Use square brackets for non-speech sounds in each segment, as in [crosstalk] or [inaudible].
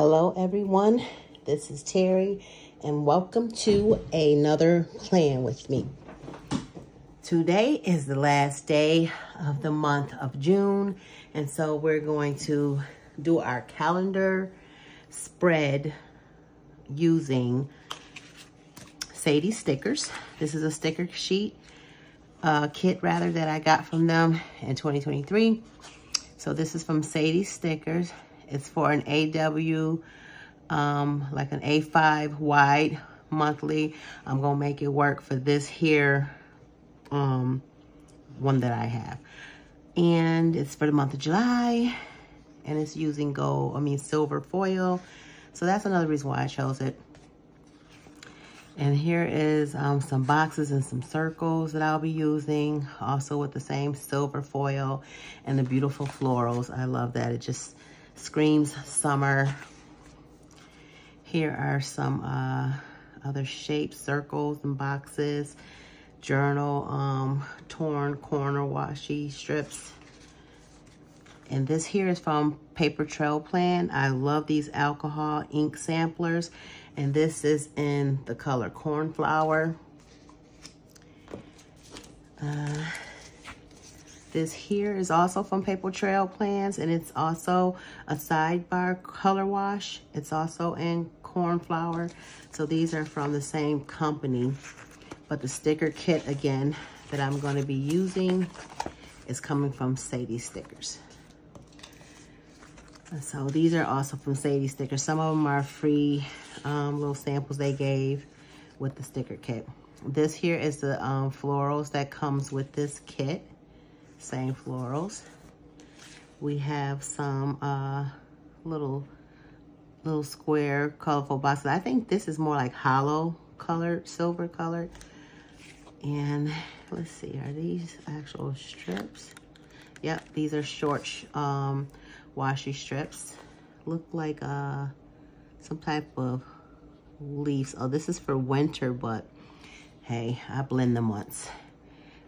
Hello, everyone. This is Terry, and welcome to another plan with me. Today is the last day of the month of June, and so we're going to do our calendar spread using Sadie stickers. This is a sticker sheet uh, kit, rather, that I got from them in 2023. So this is from Sadie Stickers. It's for an AW, um, like an A5 wide monthly. I'm going to make it work for this here um, one that I have. And it's for the month of July. And it's using gold, I mean silver foil. So that's another reason why I chose it. And here is um, some boxes and some circles that I'll be using. Also with the same silver foil and the beautiful florals. I love that. It just screams summer. Here are some uh, other shapes, circles and boxes. Journal, um, torn corner washi strips. And this here is from Paper Trail Plan. I love these alcohol ink samplers. And this is in the color Cornflower. Uh, this here is also from Paper Trail Plans, and it's also a sidebar color wash. It's also in Cornflower. So these are from the same company. But the sticker kit, again, that I'm going to be using is coming from Sadie Stickers. So these are also from Sadie Stickers. Some of them are free um, little samples they gave with the sticker kit. This here is the um, florals that comes with this kit same florals. We have some uh, little little square colorful boxes. I think this is more like holo colored, silver colored. And let's see, are these actual strips? Yep, these are short um, washi strips. Look like uh, some type of leaves. Oh, this is for winter, but hey, I blend them once.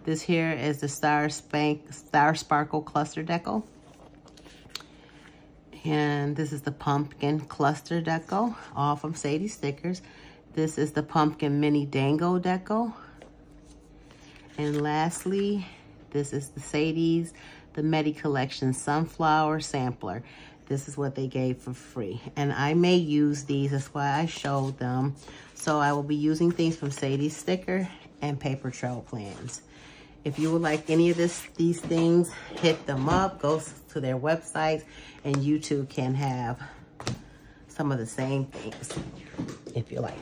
This here is the Star, Spank, Star Sparkle Cluster Deco. And this is the Pumpkin Cluster Deco, all from Sadie Stickers. This is the Pumpkin Mini Dango Deco. And lastly, this is the Sadie's, the Medi Collection Sunflower Sampler. This is what they gave for free. And I may use these, that's why I showed them. So I will be using things from Sadie's Sticker and Paper Trail Plans. If you would like any of this, these things, hit them up, go to their websites, and you too can have some of the same things if you like.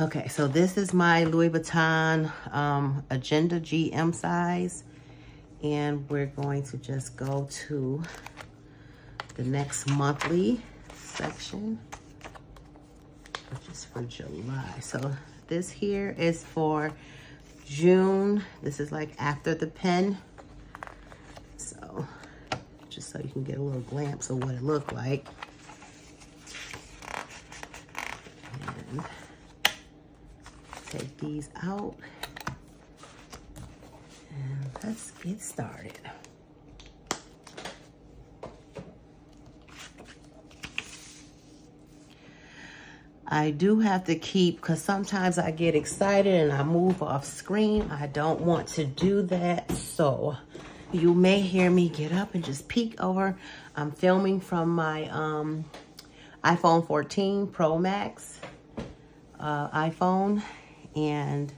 Okay, so this is my Louis Vuitton um, Agenda GM size. And we're going to just go to the next monthly section, which is for July. So this here is for June. This is like after the pen. So just so you can get a little glimpse of what it looked like. And take these out. And let's get started. I do have to keep, because sometimes I get excited and I move off screen. I don't want to do that. So you may hear me get up and just peek over. I'm filming from my um, iPhone 14 Pro Max uh, iPhone. And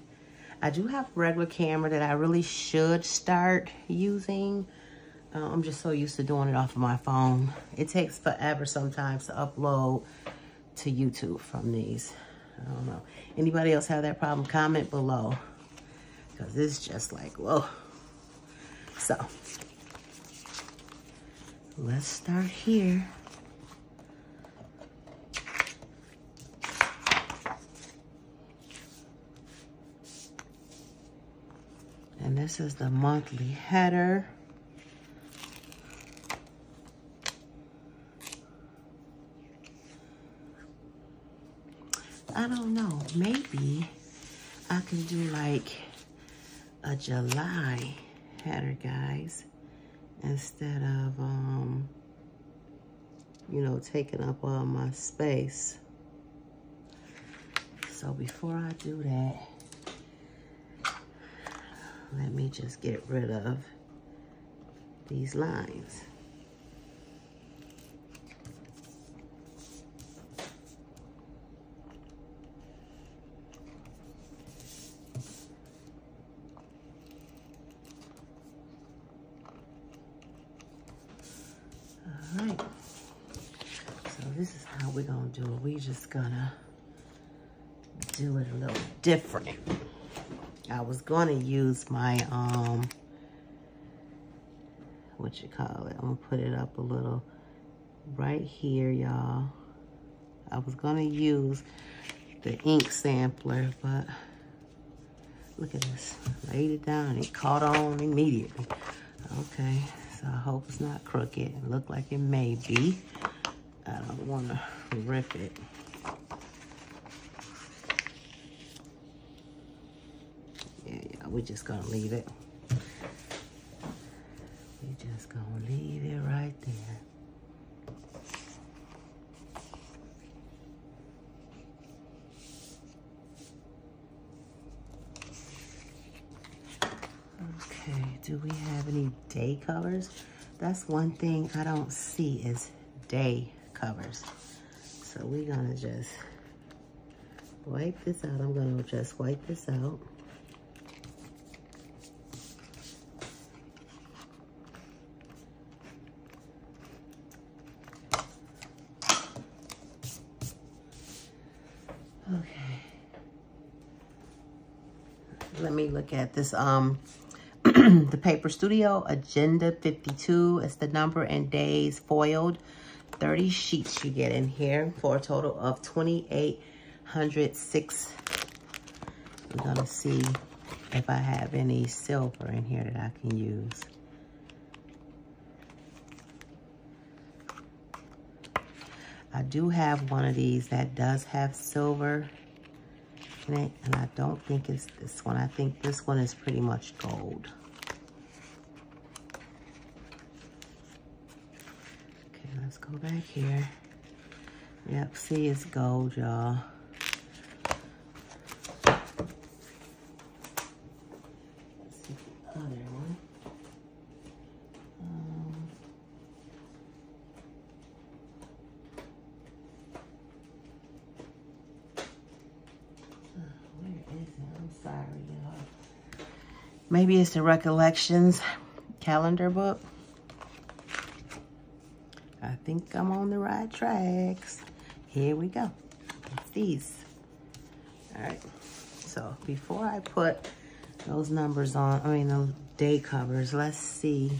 I do have regular camera that I really should start using. Uh, I'm just so used to doing it off of my phone. It takes forever sometimes to upload to YouTube from these. I don't know. Anybody else have that problem? Comment below. Because it's just like, whoa. So, let's start here. And this is the monthly header. I don't know. Maybe I can do like a July header, guys, instead of, um, you know, taking up all my space. So before I do that, let me just get rid of these lines. All right. So this is how we're gonna do it. We just gonna do it a little different. I was gonna use my, um, what you call it? I'm gonna put it up a little right here, y'all. I was gonna use the ink sampler, but look at this. Laid it down, it caught on immediately. Okay, so I hope it's not crooked. It look like it may be. I don't wanna rip it. Yeah, yeah, we're just gonna leave it. We're just gonna leave it right there. Okay, do we have any day covers? That's one thing I don't see is day covers. So we're gonna just wipe this out. I'm gonna just wipe this out. Okay. Let me look at this. Um, [clears throat] the Paper Studio Agenda 52 is the number and days foiled. 30 sheets you get in here for a total of 2,806. I'm gonna see if I have any silver in here that I can use. I do have one of these that does have silver in it, and I don't think it's this one. I think this one is pretty much gold. Okay, let's go back here. Yep, see it's gold, y'all. other one. Um, Where is it? I'm sorry, y'all. Maybe it's the Recollections calendar book. I think I'm on the right tracks. Here we go. It's these. All right. So before I put those numbers on, I mean, those day covers, let's see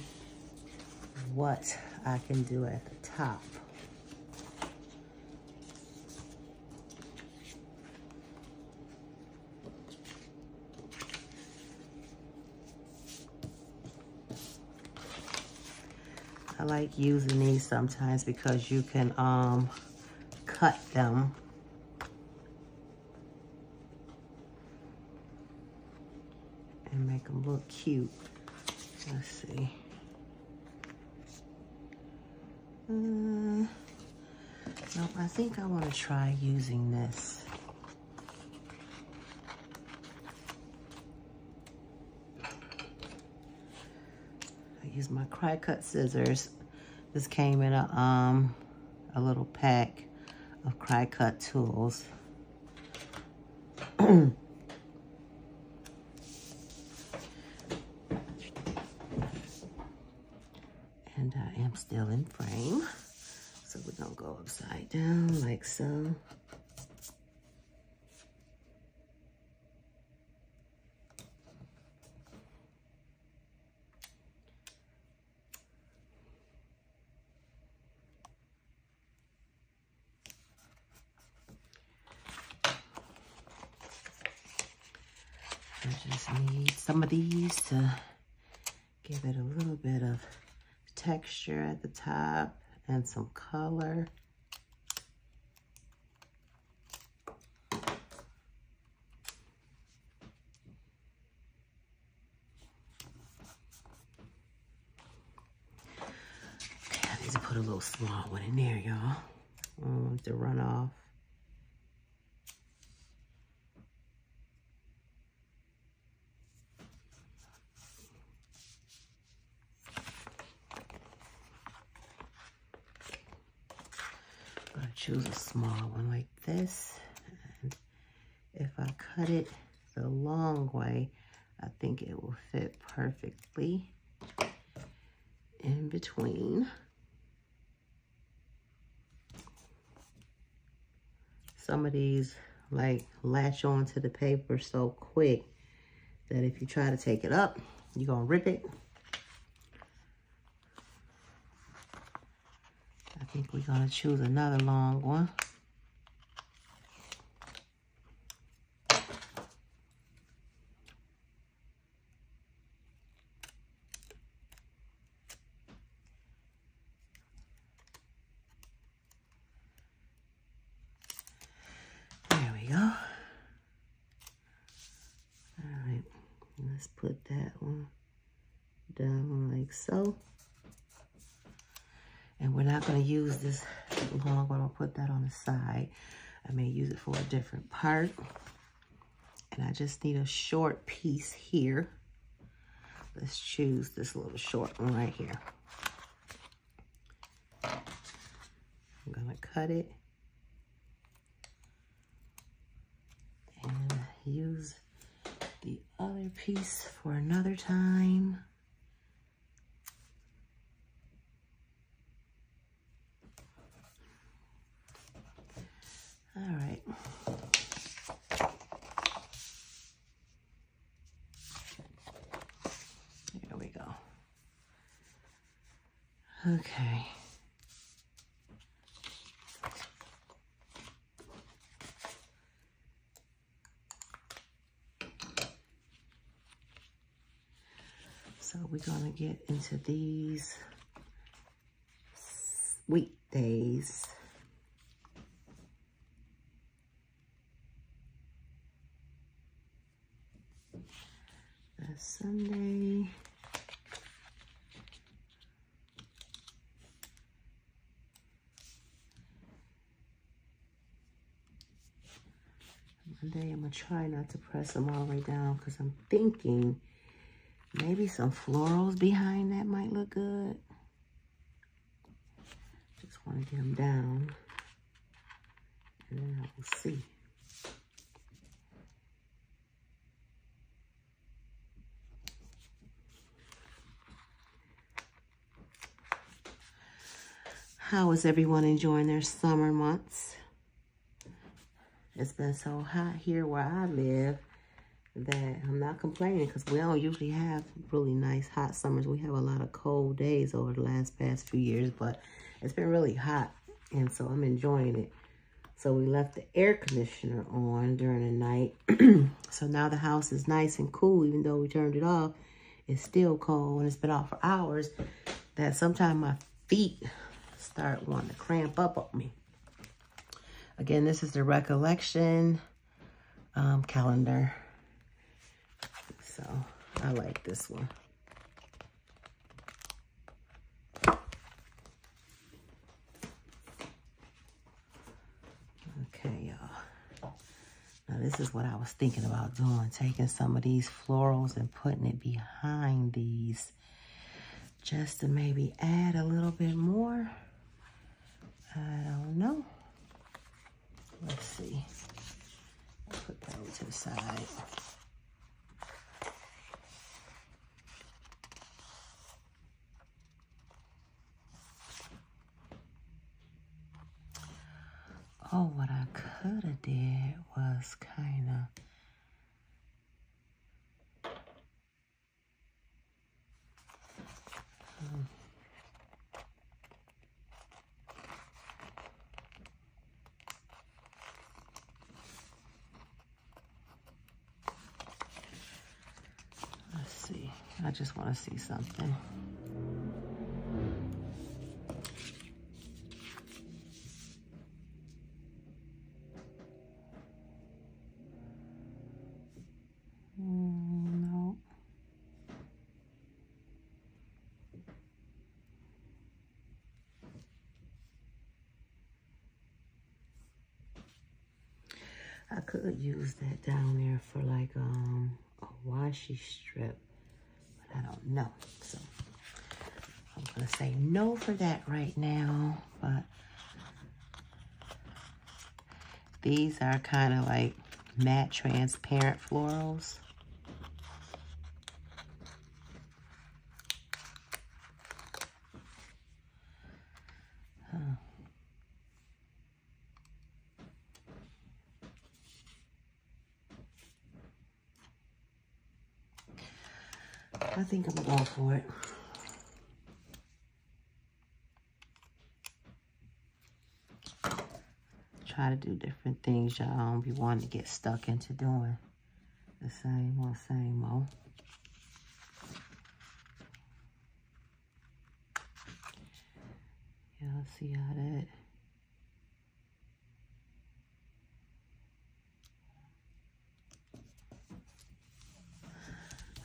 what I can do at the top. I like using these sometimes because you can um, cut them. And make them look cute. Let's see. Uh, no, I think I want to try using this. Use my Cricut scissors. This came in a um a little pack of Cricut tools. [clears throat] and I am still in frame. So we're gonna go upside down like so. I just need some of these to give it a little bit of texture at the top and some color. Okay, I need to put a little small one in there, y'all. Um, Want to run off. Choose a small one like this. And if I cut it the long way, I think it will fit perfectly in between. Some of these like latch onto the paper so quick that if you try to take it up, you're gonna rip it going to choose another long one. There we go. All right, let's put that one down like so. And we're not going to use this long one. I'll put that on the side. I may use it for a different part. And I just need a short piece here. Let's choose this little short one right here. I'm to cut it. And use the other piece for another time. All right. There we go. Okay. So we're going to get into these weekdays. Sunday. Monday, I'm going to try not to press them all the way down because I'm thinking maybe some florals behind that might look good. Just want to get them down and then I will see. How is everyone enjoying their summer months? It's been so hot here where I live that I'm not complaining because we don't usually have really nice hot summers. We have a lot of cold days over the last past few years, but it's been really hot and so I'm enjoying it. So we left the air conditioner on during the night. [clears throat] so now the house is nice and cool even though we turned it off. It's still cold and it's been off for hours that sometimes my feet start wanting to cramp up on me. Again, this is the recollection um, calendar. So I like this one. Okay, y'all. Now this is what I was thinking about doing. Taking some of these florals and putting it behind these just to maybe add a little bit more. I don't know. Let's see. Put that over to the side. Oh, what I could have did was kind of just want to see something. Mm, I could use that down there for like um, a washi strip. I don't know. So I'm gonna say no for that right now, but these are kind of like matte transparent florals. I think I'm gonna go for it. Try to do different things, y'all. don't be wanting to get stuck into doing the same old, same old. Y'all see how that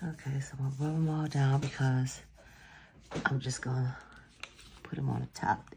Okay, I'm gonna rub them all down because I'm just gonna put them on the top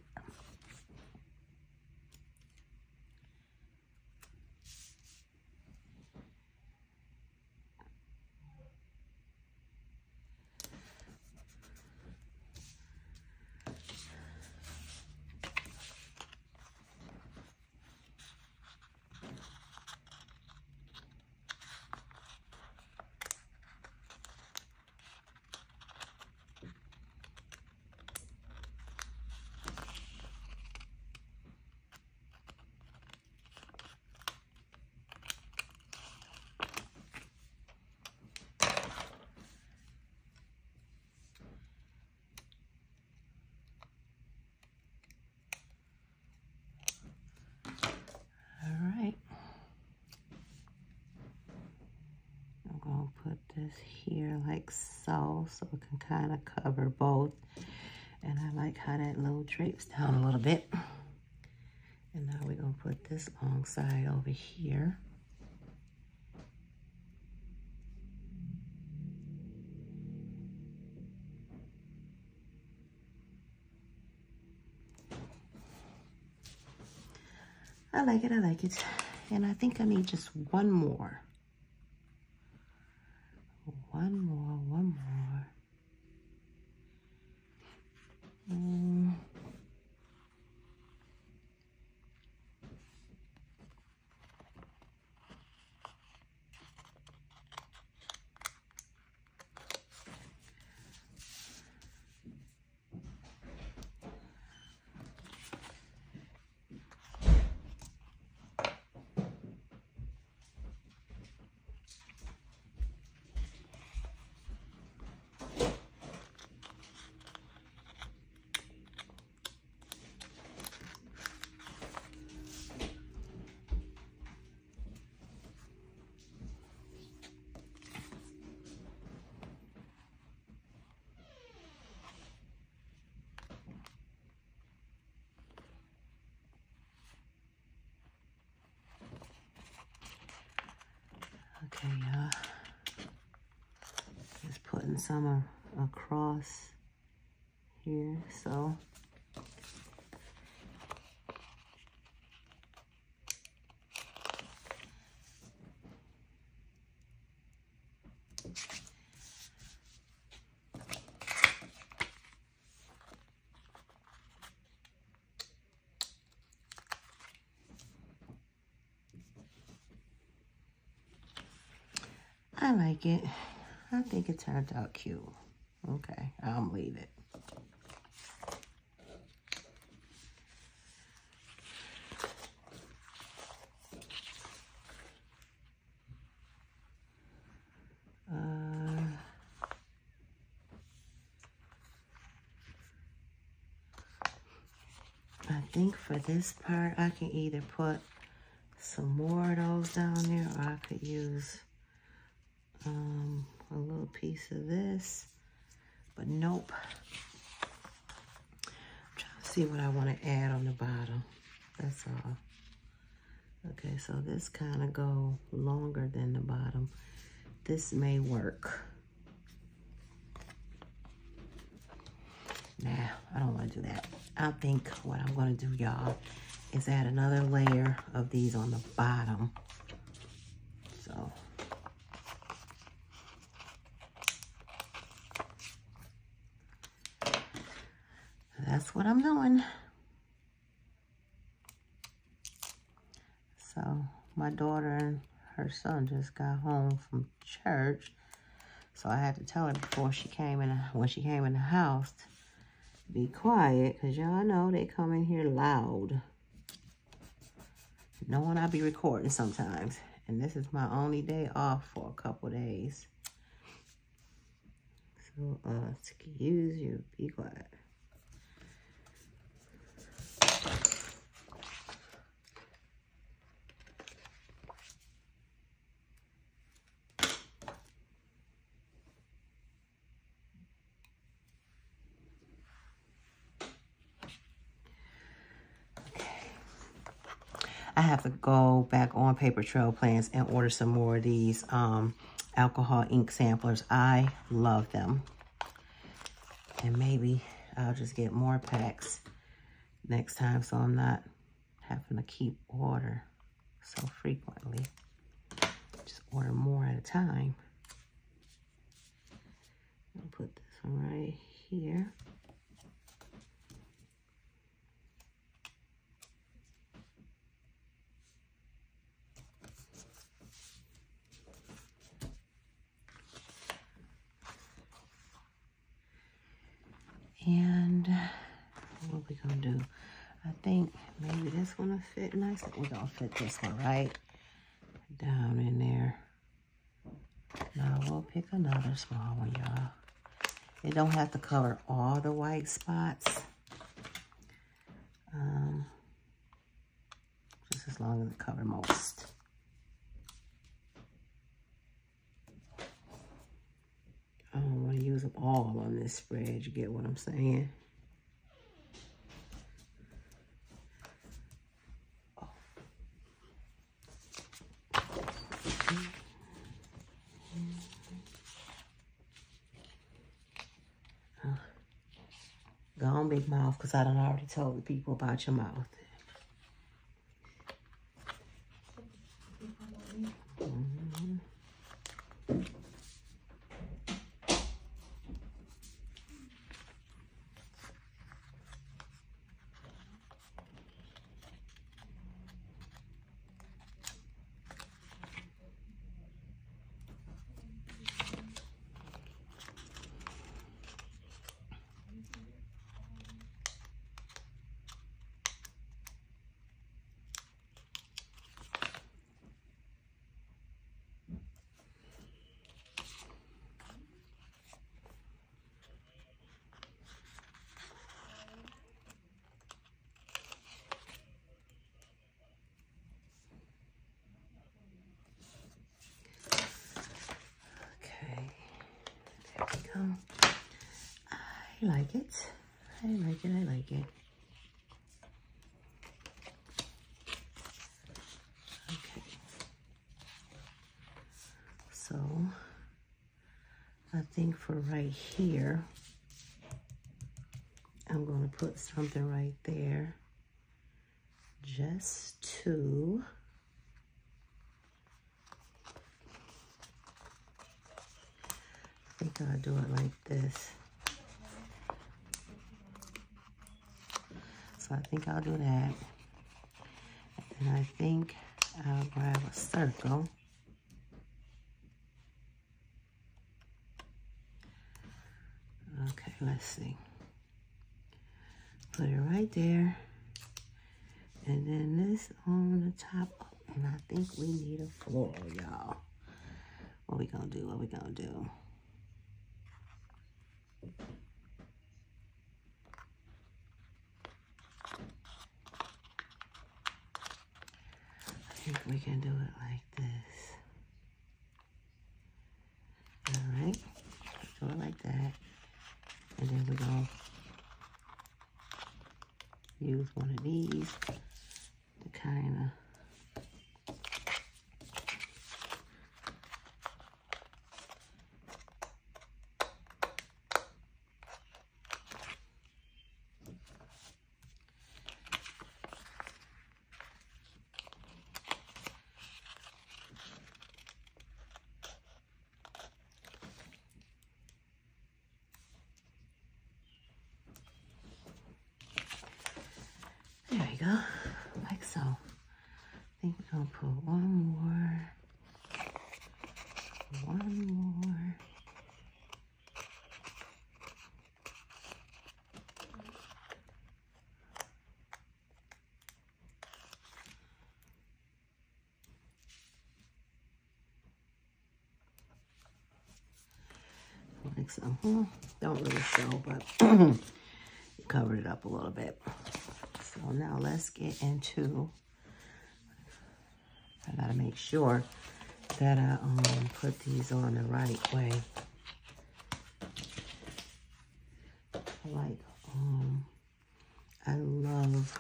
this here like can kind of cover both. And I like how that little drapes down a little bit. And now we're gonna put this long side over here. I like it, I like it. And I think I need just one more. One more, one more. Mm. Okay, uh, just putting some across here, so. I like it. I think it turned out cute. Okay, I'll leave it. Uh, I think for this part, I can either put some more of those down there or I could use piece of this, but nope. I'm trying to see what I want to add on the bottom. That's all. Okay, so this kind of go longer than the bottom. This may work. Nah, I don't want to do that. I think what I'm going to do, y'all, is add another layer of these on the bottom So that's what I'm doing. So my daughter and her son just got home from church. So I had to tell her before she came in, when she came in the house, be quiet, because y'all know they come in here loud. Knowing I be recording sometimes. And this is my only day off for a couple days. So, uh, excuse you, be quiet. Have to go back on Paper Trail Plans and order some more of these um, alcohol ink samplers. I love them. And maybe I'll just get more packs next time so I'm not having to keep order so frequently. Just order more at a time. I'll put this one right here. And what we gonna do? I think maybe this one will fit nice. We're gonna fit this one right down in there. Now we'll pick another small one, y'all. It don't have to cover all the white spots. Um, just as long as it cover most. I don't want to use them all on this spread. You get what I'm saying? Go on, big mouth, because I done already told the people about your mouth. I like it. I like it. I like it. Okay. So, I think for right here, I'm going to put something right there just to I think I'll do it like this. So I think I'll do that. And I think I'll grab a circle. See. Put it right there. And then this on the top. And I think we need a floral, y'all. What we gonna do? What we gonna do? I think we can do it like this. All right, do it like that. And then we're gonna use one of these to kind of think we're gonna put one more. One more. Like so. Don't really show, but [clears throat] covered it up a little bit. So now let's get into, I gotta make sure that I um, put these on the right way. Like, um, I love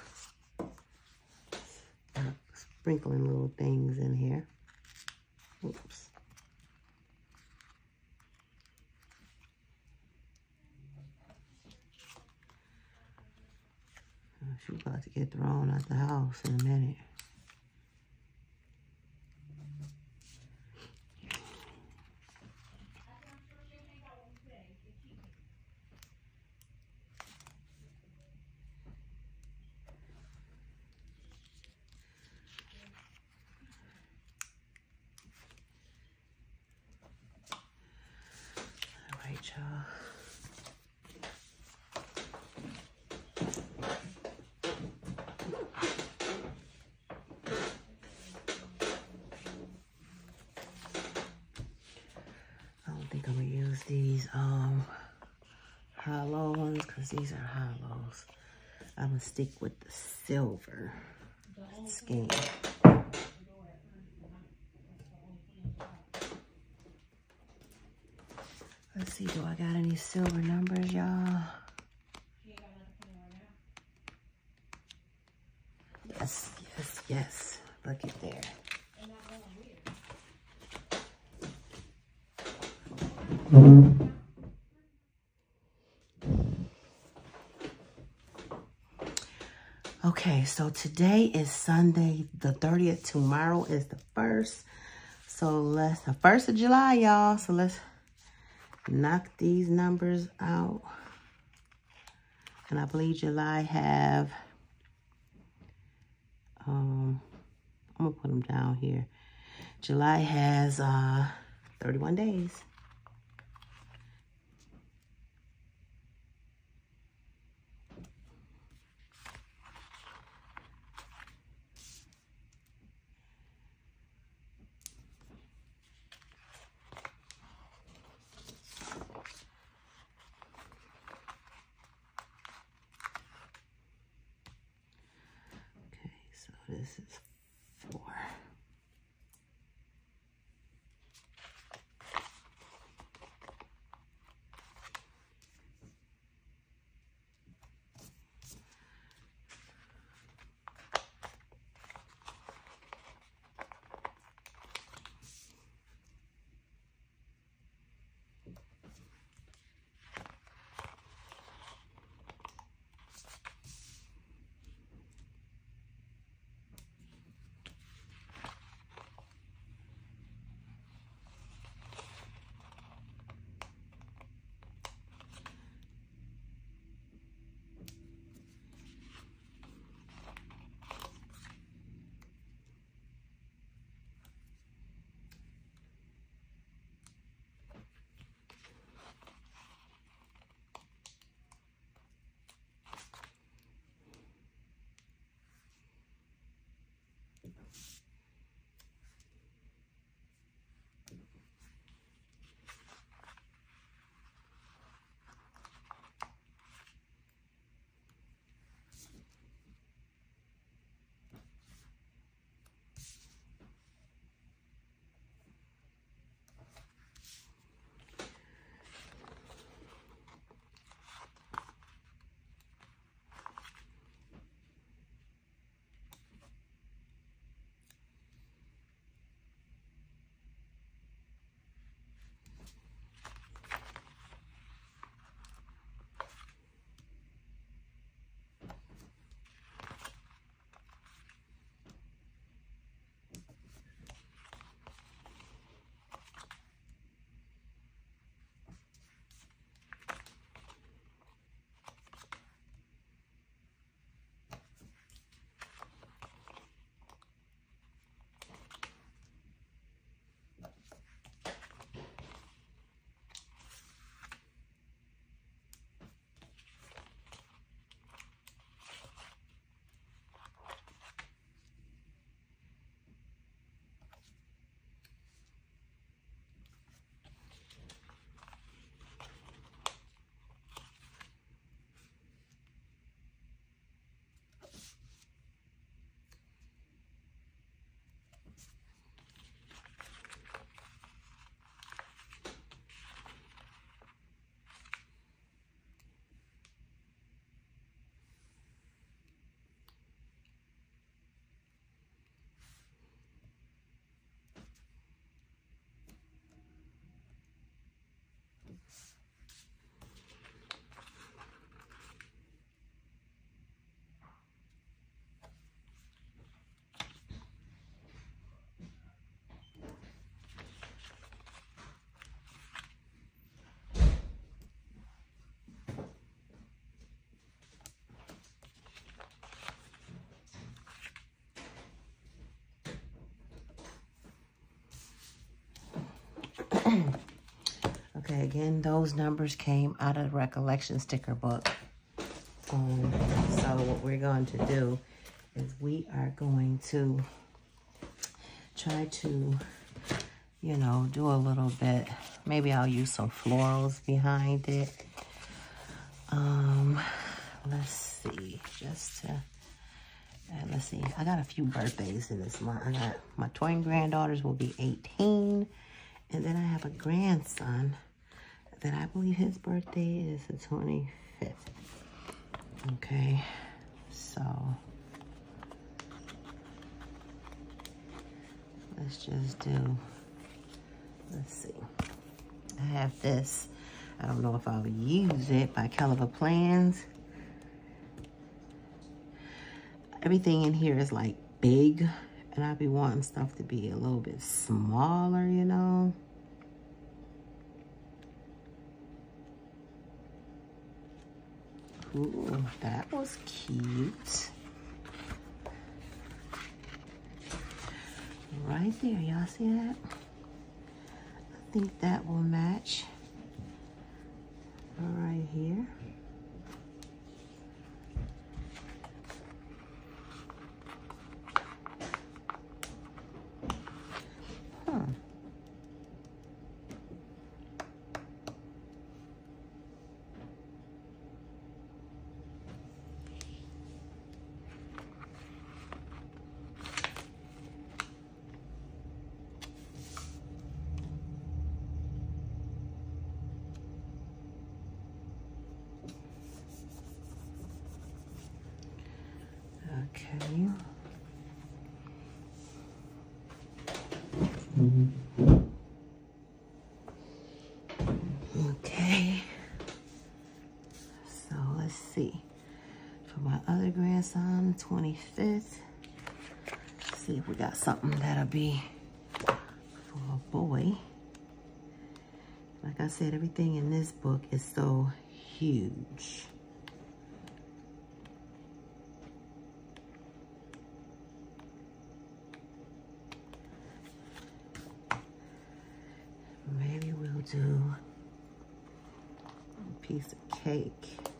sprinkling little things in here. Oops. She's about to get thrown out the house in a minute. All right, y'all. I don't think I'm gonna use these um holo ones because these are holos. I'm gonna stick with the silver. Let's see, do I got any silver numbers, y'all? Yes, yes, yes. Look at there. Okay, so today is Sunday the 30th. Tomorrow is the 1st. So let's, the 1st of July, y'all. So let's knock these numbers out. And I believe July have, um, I'm going to put them down here. July has uh, 31 days. Mm-hmm. [clears throat] okay, again, those numbers came out of the recollection sticker book. Um, so what we're going to do is we are going to try to, you know, do a little bit. Maybe I'll use some florals behind it. Um, let's see, just to, uh, let's see. I got a few birthdays in this month. I got my twin granddaughters will be 18. And then I have a grandson that I believe his birthday is the 25th. Okay, so let's just do, let's see. I have this, I don't know if I'll use it by Caliber Plans. Everything in here is like big and I'll be wanting stuff to be a little bit smaller, you know. Ooh, that was cute. Right there, y'all see that? I think that will match right here. 25th. See if we got something that'll be for a boy. Like I said, everything in this book is so huge. Maybe we'll do a piece of cake.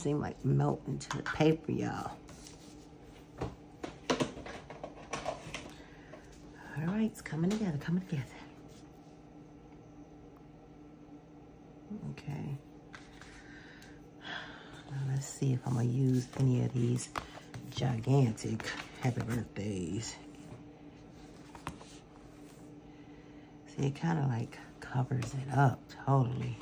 Seem like melt into the paper, y'all. All right, it's coming together, coming together. Okay. Let's see if I'm gonna use any of these gigantic happy birthdays. See, it kind of like covers it up totally.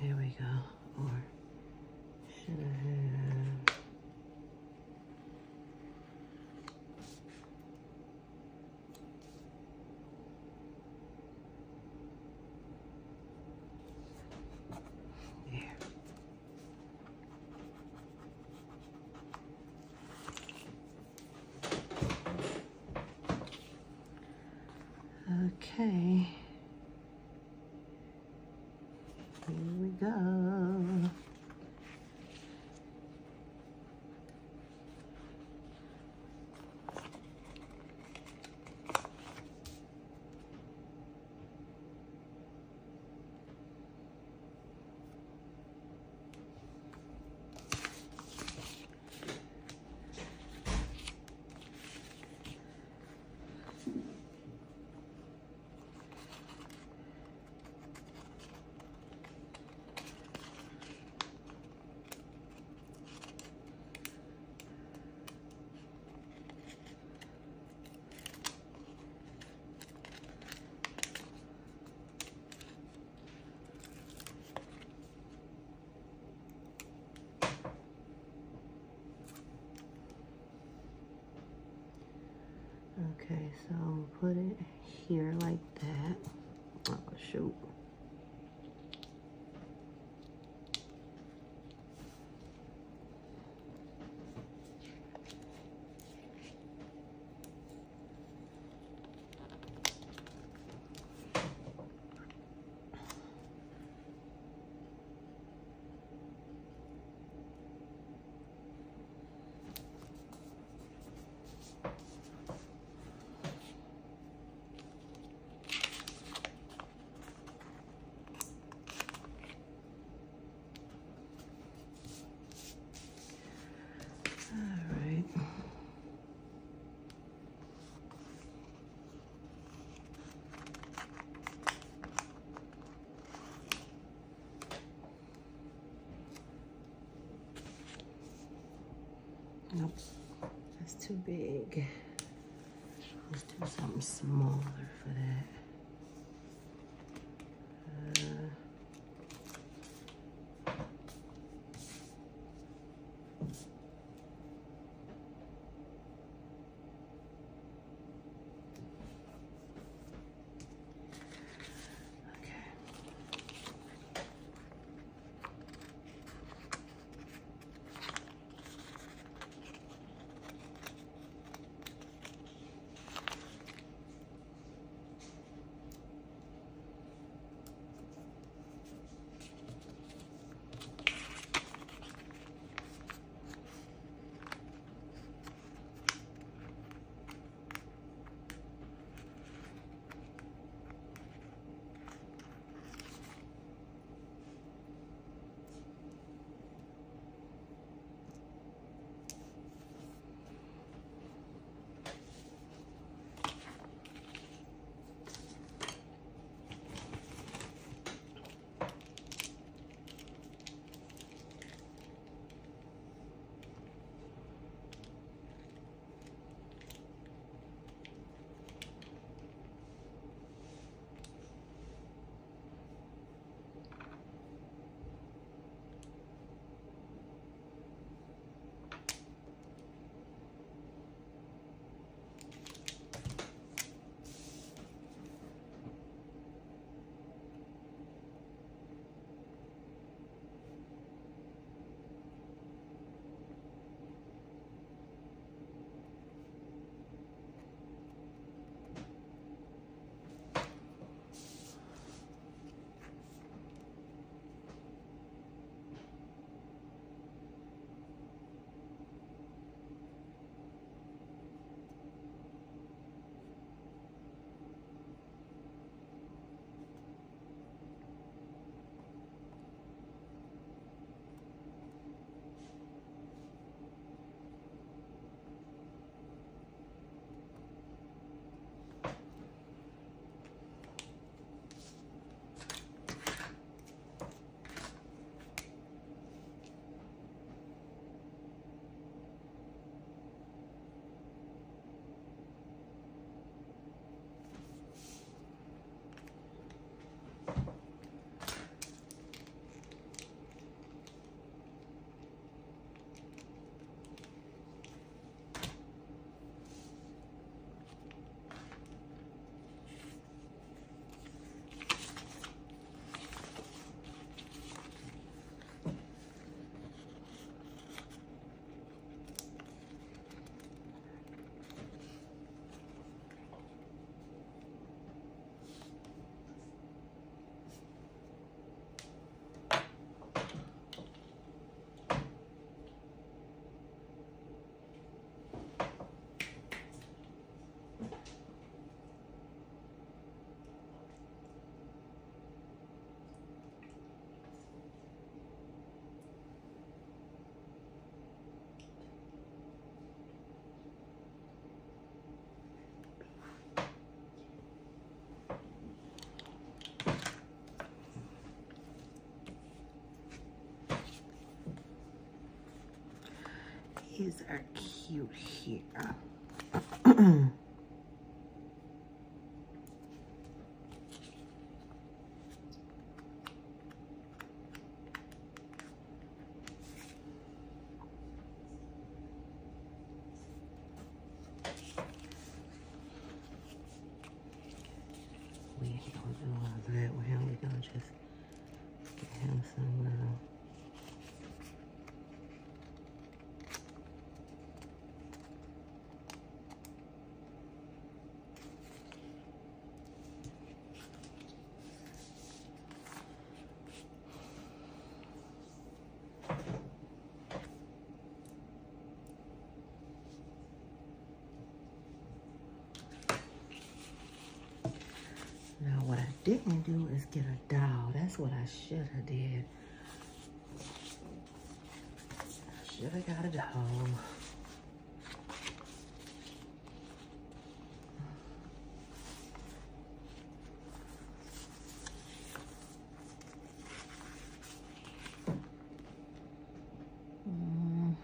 Here we go. Or should I have... Okay. Go. Okay, so I'm put it here like that. Oh, shoot. All right. Nope, that's too big. Let's do something smaller for that. These are cute here. we ain't gonna do all that with him. We're gonna just get him some little Now what I didn't do is get a doll. That's what I should have did. I should have got a doll. Mm.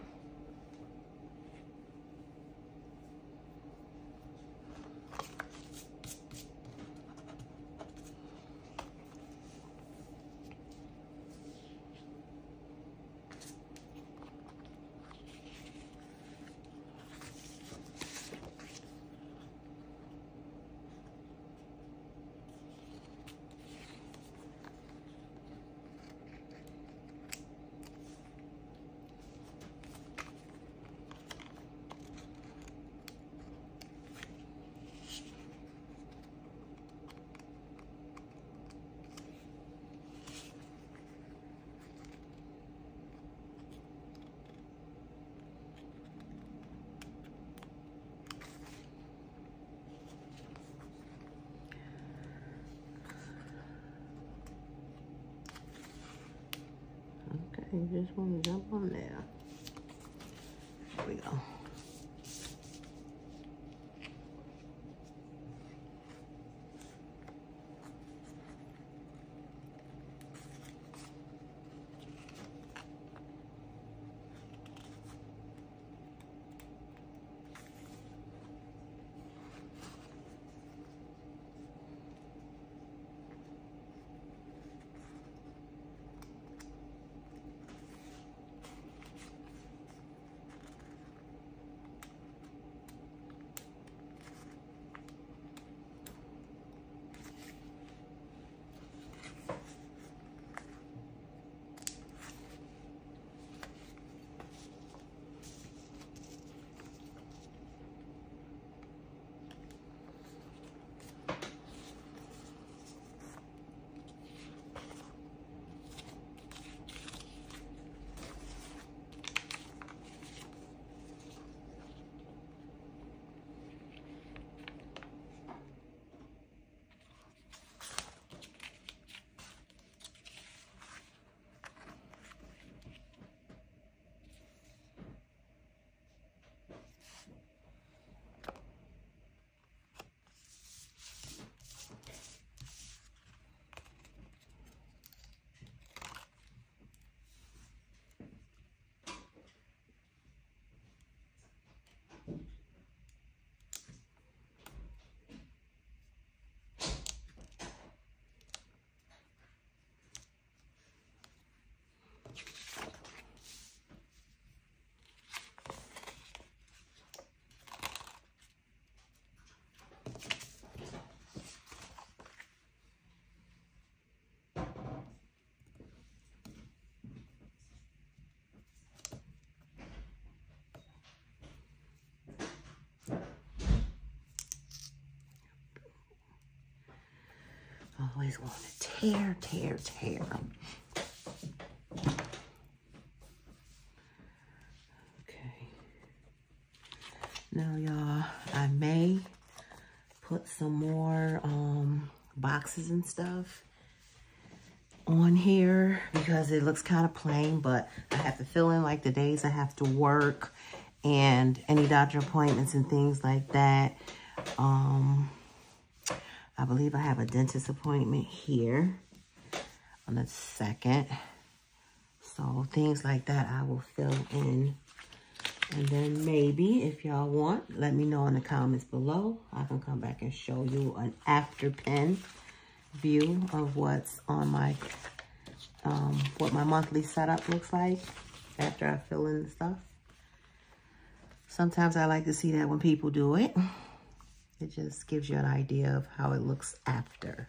You just want to jump on there. Always want to tear, tear, tear. Okay. Now, y'all, I may put some more um, boxes and stuff on here because it looks kind of plain, but I have to fill in like the days I have to work and any doctor appointments and things like that. Um, I believe I have a dentist appointment here on the second. So things like that I will fill in And then maybe, if y'all want, let me know in the comments below. I can come back and show you an after pen view of what's on my, um, what my monthly setup looks like after I fill in the stuff. Sometimes I like to see that when people do it. It just gives you an idea of how it looks after.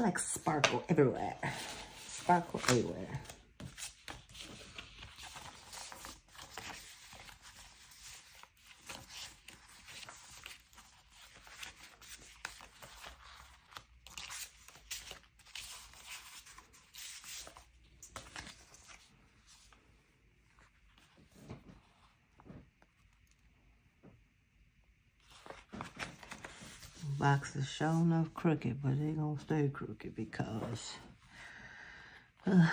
Like sparkle everywhere. Sparkle everywhere. Box is sure enough crooked, but they gonna stay crooked because uh,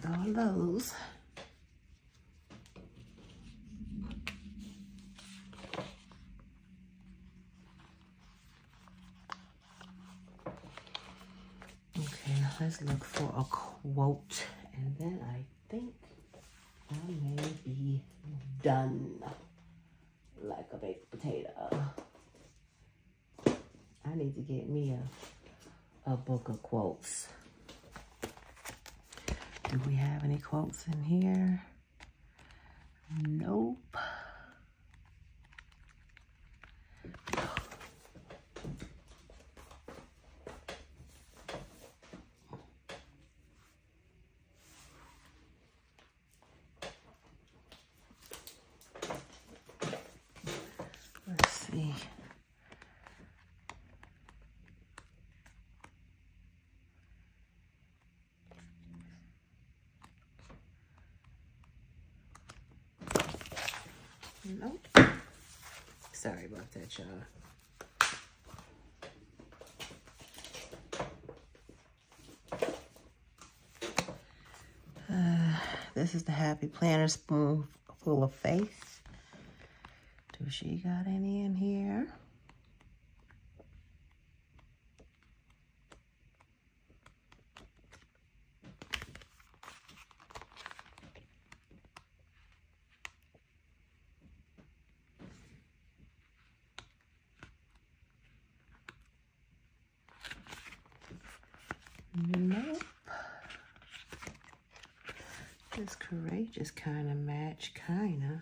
Collect all those. Okay, let's look for a quote. And then I think I may be done like a baked potato. I need to get me a, a book of quotes. Do we have any quotes in here? Nope. Let's see. Nope. Sorry Uh, this is the Happy Planner spoon full of faith. Do she got any in here? Nope. This courageous kind of match, kind of.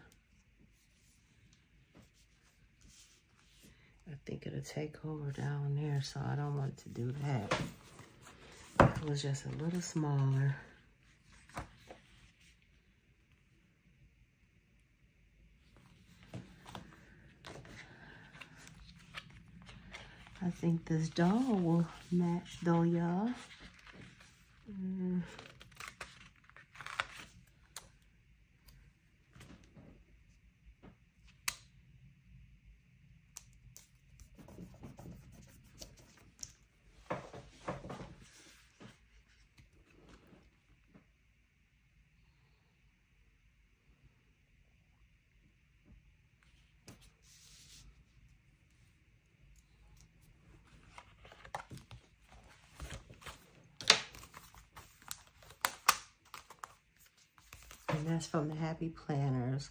I think it'll take over down there, so I don't want to do that. It was just a little smaller. I think this doll will match though, y'all. Mm. And that's from the Happy Planners.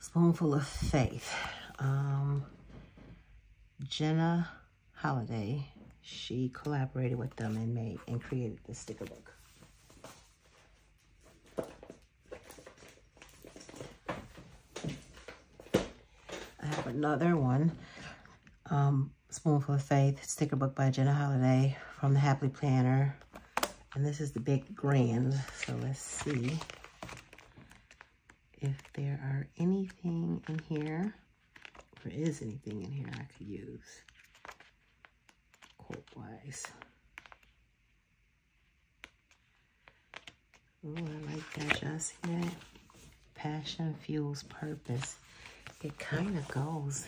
Spoonful of Faith. Um, Jenna Holiday. She collaborated with them and made and created the sticker book. I have another one. Um, Spoonful of Faith, sticker book by Jenna Holiday from the Happily Planner. And this is the big grand. So let's see if there are anything in here, or is anything in here I could use quote-wise. Oh, I like that. Y'all see that? Passion fuels purpose. It kind of goes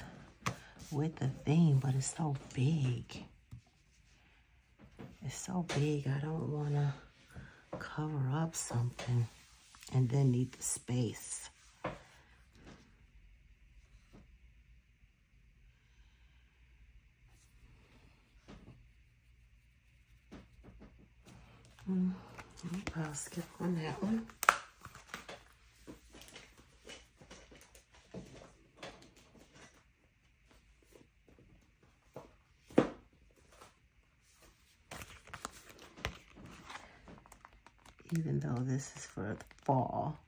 with the theme, but it's so big. It's so big, I don't want to cover up something and then need the space. Mm, I'll skip on that one. Even though this is for the fall.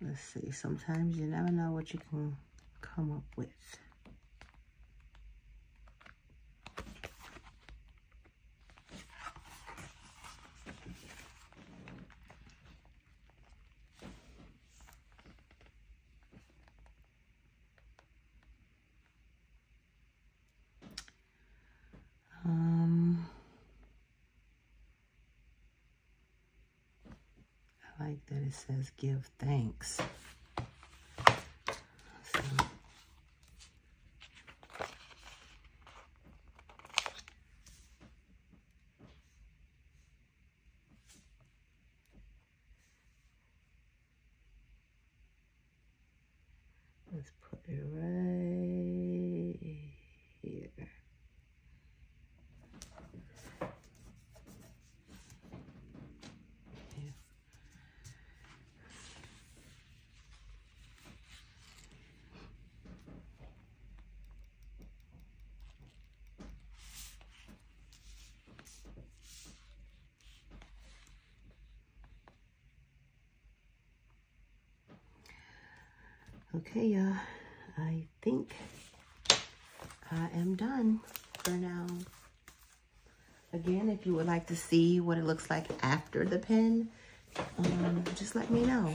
Let's see, sometimes you never know what you can come up with. Like that it says give thanks. So, Let's put it right here. Okay, y'all. I think I am done for now. Again, if you would like to see what it looks like after the pen, um, just let me know.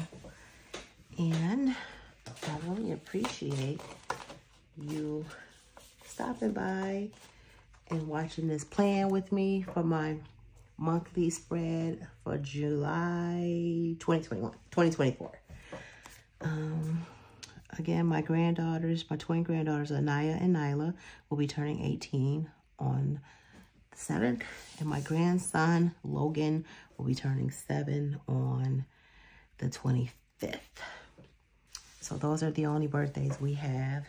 And I really appreciate you stopping by and watching this plan with me for my monthly spread for July 2021, 2024. Um, Again, my granddaughters, my twin granddaughters, Anaya and Nyla, will be turning 18 on the 7th. And my grandson, Logan, will be turning 7 on the 25th. So those are the only birthdays we have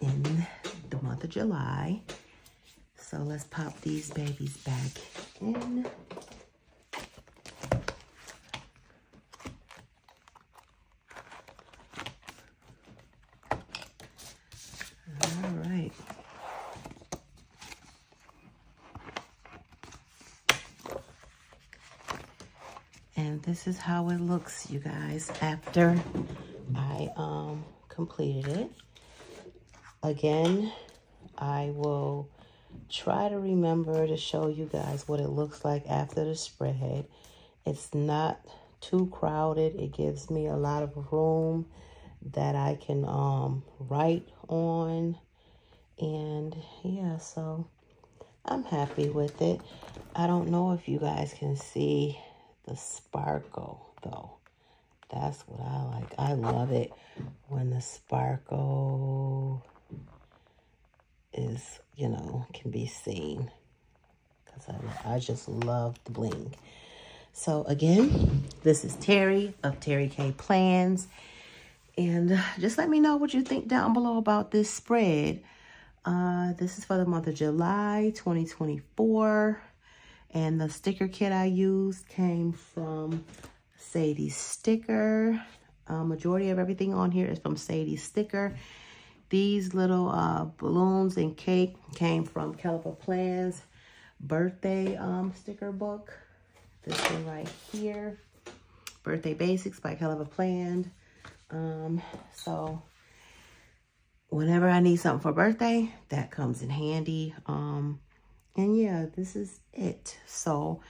in the month of July. So let's pop these babies back in. And this is how it looks, you guys, after I um, completed it. Again, I will try to remember to show you guys what it looks like after the spread. It's not too crowded. It gives me a lot of room that I can um, write on. And yeah, so I'm happy with it. I don't know if you guys can see the sparkle, though. That's what I like. I love it when the sparkle is, you know, can be seen. Because I, I just love the bling. So, again, this is Terry of TerryKae Plans. And just let me know what you think down below about this spread. Uh, this is for the month of July 2024. And the sticker kit I used came from Sadie Sticker. Uh, majority of everything on here is from Sadie Sticker. These little uh, balloons and cake came from Caliber Plans birthday um, sticker book. This one right here. Birthday Basics by Caliber Planned. Um, so whenever I need something for birthday, that comes in handy. Um, and yeah, this is it. So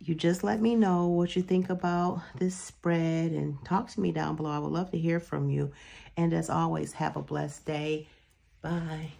you just let me know what you think about this spread and talk to me down below. I would love to hear from you. And as always, have a blessed day. Bye.